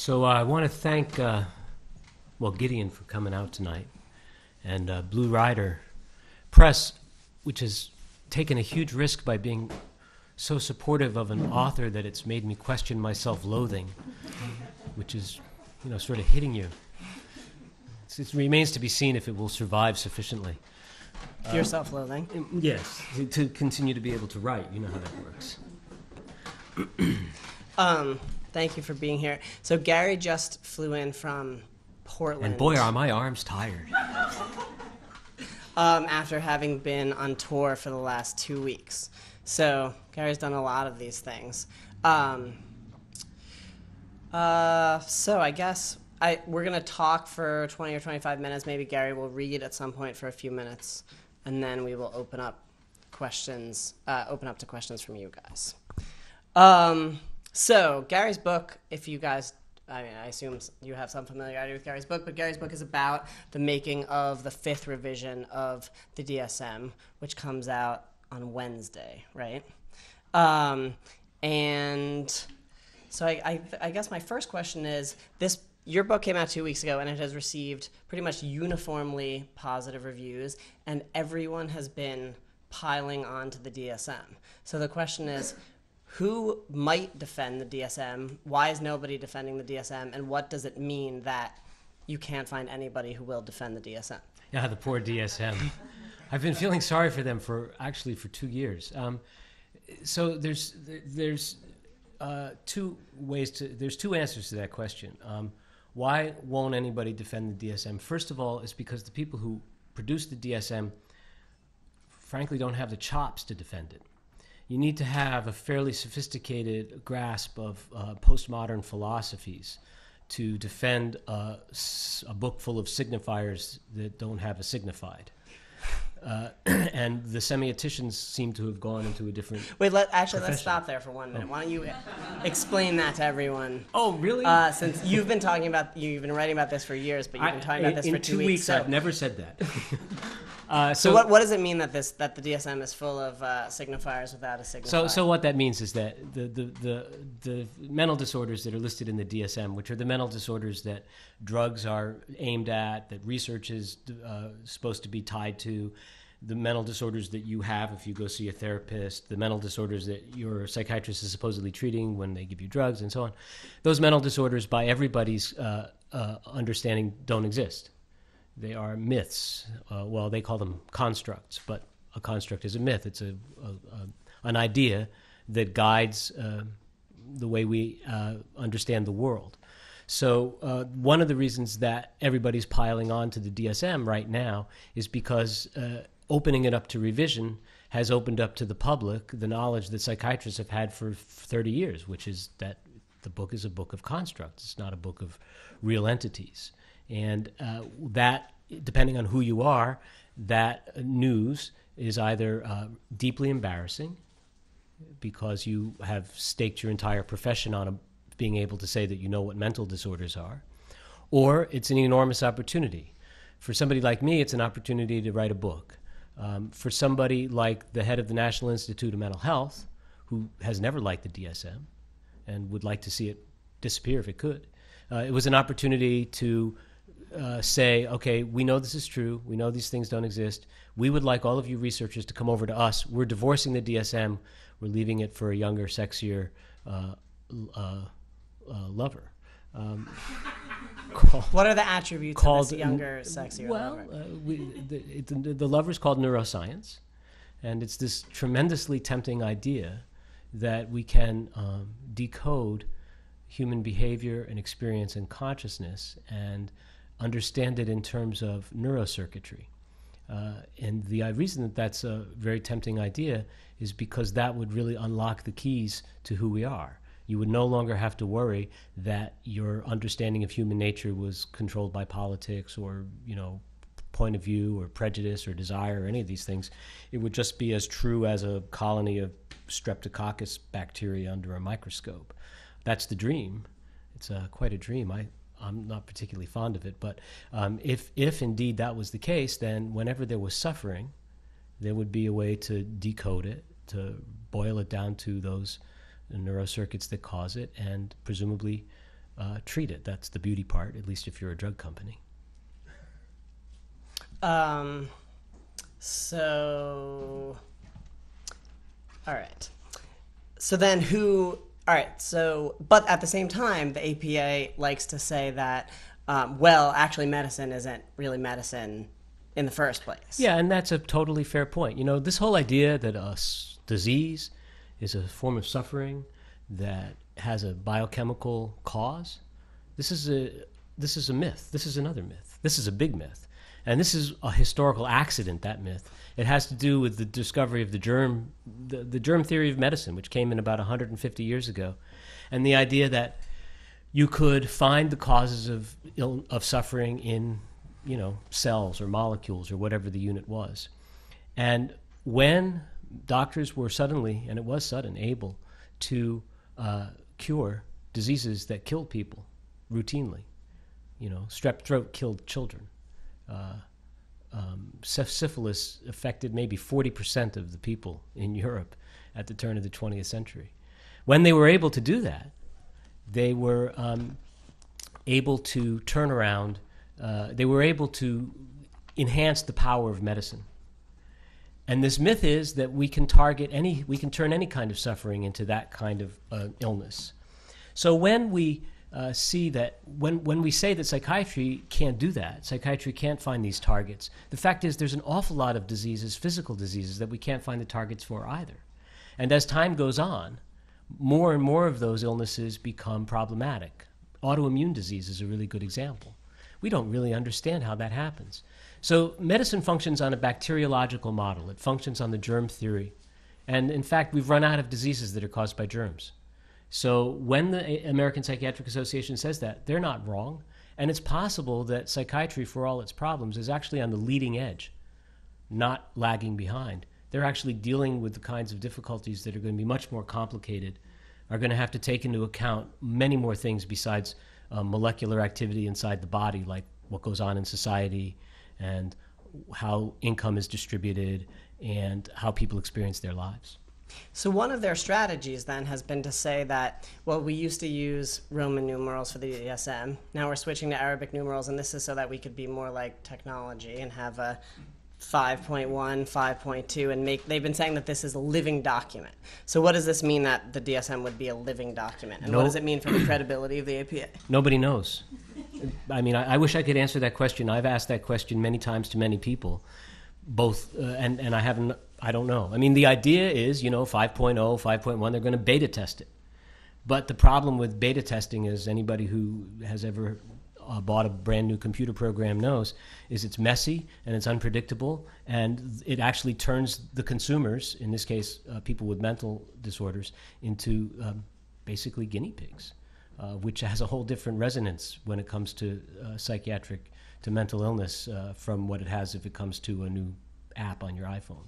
So uh, I want to thank, uh, well, Gideon for coming out tonight, and uh, Blue Rider Press, which has taken a huge risk by being so supportive of an author that it's made me question my self-loathing, which is, you know, sort of hitting you. It's, it remains to be seen if it will survive sufficiently. Your. Um, Yes, to, to continue to be able to write. You know how that works. Um, thank you for being here. So Gary just flew in from Portland. And boy, are my arms tired. um, after having been on tour for the last two weeks. So Gary's done a lot of these things. Um, uh, so I guess I we're gonna talk for 20 or 25 minutes. Maybe Gary will read at some point for a few minutes, and then we will open up questions. Uh, open up to questions from you guys. Um, so Gary's book, if you guys, I mean, I assume you have some familiarity with Gary's book, but Gary's book is about the making of the fifth revision of the DSM, which comes out on Wednesday, right? Um, and so I, I, I guess my first question is this. Your book came out two weeks ago, and it has received pretty much uniformly positive reviews, and everyone has been piling on to the DSM. So the question is, who might defend the DSM? Why is nobody defending the DSM? And what does it mean that you can't find anybody who will defend the DSM? Yeah, the poor DSM. I've been feeling sorry for them for actually for two years. Um, so there's there's uh, two ways to there's two answers to that question. Um, why won't anybody defend the DSM? First of all, it's because the people who produce the DSM, frankly, don't have the chops to defend it. You need to have a fairly sophisticated grasp of uh, postmodern philosophies to defend a book full of signifiers that don't have a signified. Uh, and the semioticians seem to have gone into a different. Wait, let actually let's stop there for one minute. Why don't you explain that to everyone? Oh, really? Uh, since you've been talking about you've been writing about this for years, but you've been talking about this in for two, two weeks. so, I've never said that. uh, so what what does it mean that this that the DSM is full of uh, signifiers without a signifier? So, so what that means is that the, the, the, the mental disorders that are listed in the DSM, which are the mental disorders that drugs are aimed at, that research is uh, supposed to be tied to, the mental disorders that you have if you go see a therapist, the mental disorders that your psychiatrist is supposedly treating when they give you drugs, and so on. Those mental disorders, by everybody's uh, uh, understanding, don't exist. They are myths. Uh, well, they call them constructs, but a construct is a myth. It's a, a, a an idea that guides uh, the way we uh, understand the world. So uh, one of the reasons that everybody's piling on to the DSM right now is because uh, opening it up to revision has opened up to the public the knowledge that psychiatrists have had for 30 years, which is that the book is a book of constructs. It's not a book of real entities. And uh, that, depending on who you are, that news is either uh, deeply embarrassing because you have staked your entire profession on a, being able to say that you know what mental disorders are, or it's an enormous opportunity. For somebody like me, it's an opportunity to write a book. Um, for somebody like the head of the National Institute of Mental Health, who has never liked the DSM and would like to see it disappear if it could, uh, it was an opportunity to uh, say, okay, we know this is true. We know these things don't exist. We would like all of you researchers to come over to us. We're divorcing the DSM. We're leaving it for a younger, sexier uh, uh, uh, lover. Um, called, what are the attributes called of this younger, sexier well, lover? uh, we, the, it, the, the lover's called neuroscience, and it's this tremendously tempting idea that we can um, decode human behavior and experience and consciousness and understand it in terms of neurocircuitry. Uh, and the uh, reason that that's a very tempting idea is because that would really unlock the keys to who we are. You would no longer have to worry that your understanding of human nature was controlled by politics or, you know, point of view or prejudice or desire or any of these things. It would just be as true as a colony of streptococcus bacteria under a microscope. That's the dream. It's uh, quite a dream. I, I'm not particularly fond of it, but um, if, if indeed that was the case, then whenever there was suffering, there would be a way to decode it, to boil it down to those neurocircuits that cause it, and presumably uh, treat it. That's the beauty part, at least if you're a drug company. Um, so, all right. So then who, all right, so, but at the same time, the APA likes to say that, um, well, actually, medicine isn't really medicine in the first place. Yeah, and that's a totally fair point. You know, this whole idea that a disease is a form of suffering that has a biochemical cause, this is a this is a myth. This is another myth. This is a big myth. And this is a historical accident, that myth. It has to do with the discovery of the germ the, the germ theory of medicine, which came in about 150 years ago. And the idea that you could find the causes of ill, of suffering in you know cells or molecules or whatever the unit was and when doctors were suddenly and it was sudden able to uh, cure diseases that killed people routinely you know strep throat killed children uh, um, syphilis affected maybe 40% of the people in europe at the turn of the 20th century when they were able to do that they were um, able to turn around, uh, they were able to enhance the power of medicine. And this myth is that we can target any, we can turn any kind of suffering into that kind of uh, illness. So when we uh, see that, when, when we say that psychiatry can't do that, psychiatry can't find these targets, the fact is there's an awful lot of diseases, physical diseases, that we can't find the targets for either. And as time goes on, more and more of those illnesses become problematic. Autoimmune disease is a really good example. We don't really understand how that happens. So, medicine functions on a bacteriological model, it functions on the germ theory. And in fact, we've run out of diseases that are caused by germs. So, when the American Psychiatric Association says that, they're not wrong. And it's possible that psychiatry, for all its problems, is actually on the leading edge, not lagging behind they're actually dealing with the kinds of difficulties that are going to be much more complicated, are going to have to take into account many more things besides uh, molecular activity inside the body, like what goes on in society and how income is distributed and how people experience their lives. So one of their strategies then has been to say that well we used to use Roman numerals for the DSM. Now we're switching to Arabic numerals and this is so that we could be more like technology and have a 5.1, 5.2, and make. They've been saying that this is a living document. So, what does this mean that the DSM would be a living document, and what does it mean for the credibility of the APA? Nobody knows. I mean, I, I, wish I could answer that question. I've asked that question many times to many people, both, uh, and and I haven't. I don't know. I mean, the idea is, you know, 5.0, 5.1, they're going to beta test it. But the problem with beta testing is anybody who has ever uh, bought a brand new computer program knows is it's messy and it's unpredictable and it actually turns the consumers in this case uh, people with mental disorders into um, basically guinea pigs uh, which has a whole different resonance when it comes to uh, psychiatric to mental illness uh, from what it has if it comes to a new app on your iphone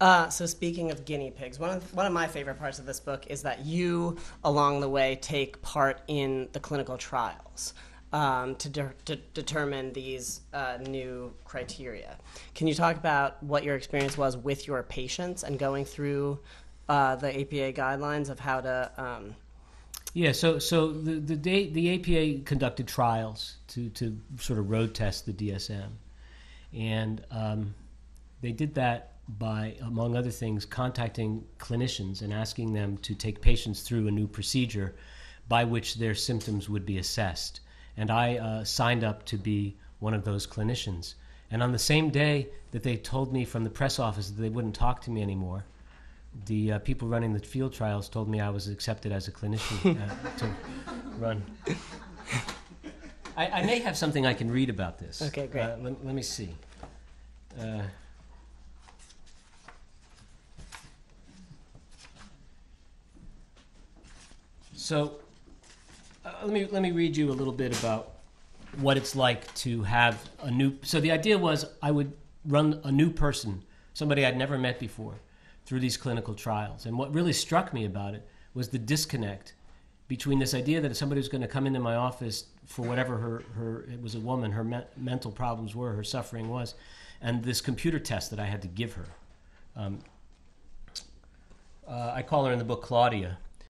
uh, so speaking of guinea pigs, one of one of my favorite parts of this book is that you, along the way, take part in the clinical trials um, to, de- to, determine these uh, new criteria. Can you talk about what your experience was with your patients and going through uh, the APA guidelines of how to? Um... yeah, so so the the, the APA conducted trials to to sort of road test the DSM, and um, they did that by, among other things, contacting clinicians and asking them to take patients through a new procedure by which their symptoms would be assessed and I uh, signed up to be one of those clinicians. And on the same day that they told me from the press office that they wouldn't talk to me anymore, the uh, people running the field trials told me I was accepted as a clinician uh, to run. I, I, may have something I can read about this. Okay, great. Uh, let, let, me see. So uh, let me let me read you a little bit about what it's like to have a new. So the idea was I would run a new person, somebody I'd never met before, through these clinical trials. And what really struck me about it was the disconnect between this idea that somebody was going to come into my office for whatever her, her it was a woman, her me- mental problems were, her suffering was, and this computer test that I had to give her. Um, uh, I call her in the book Claudia